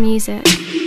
Music.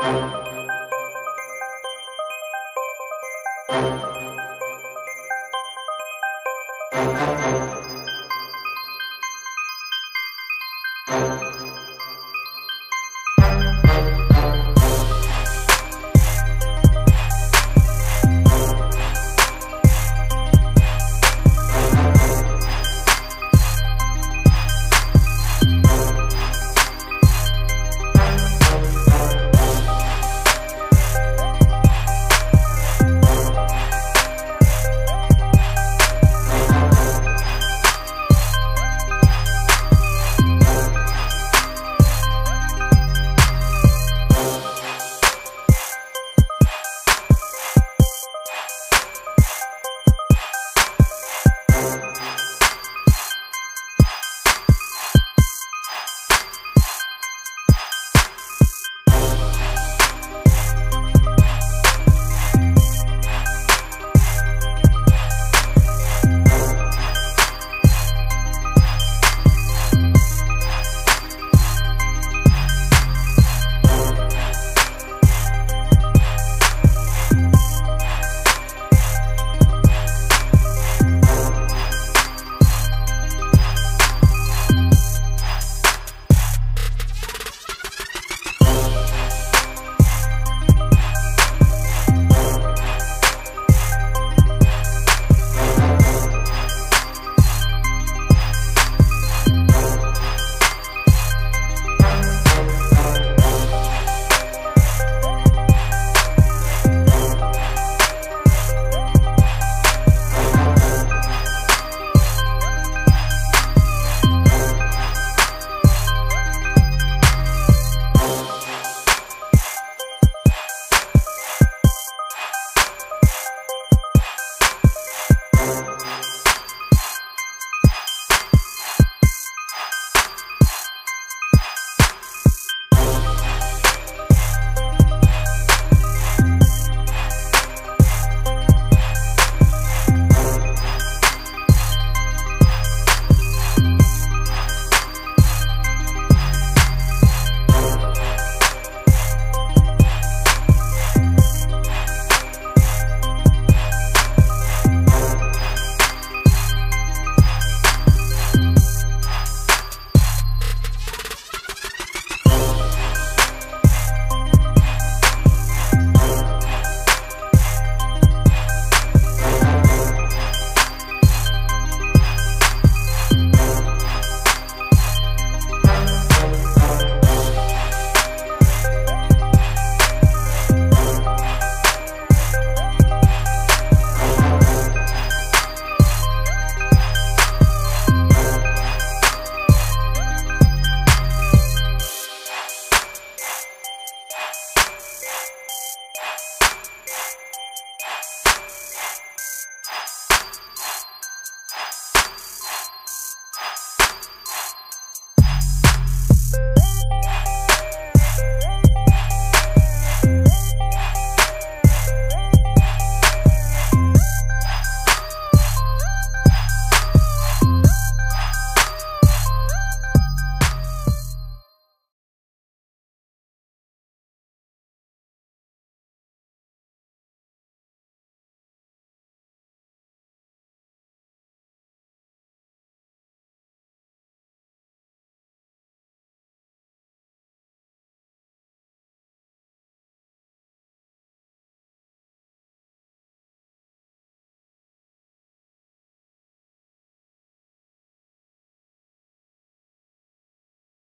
Thank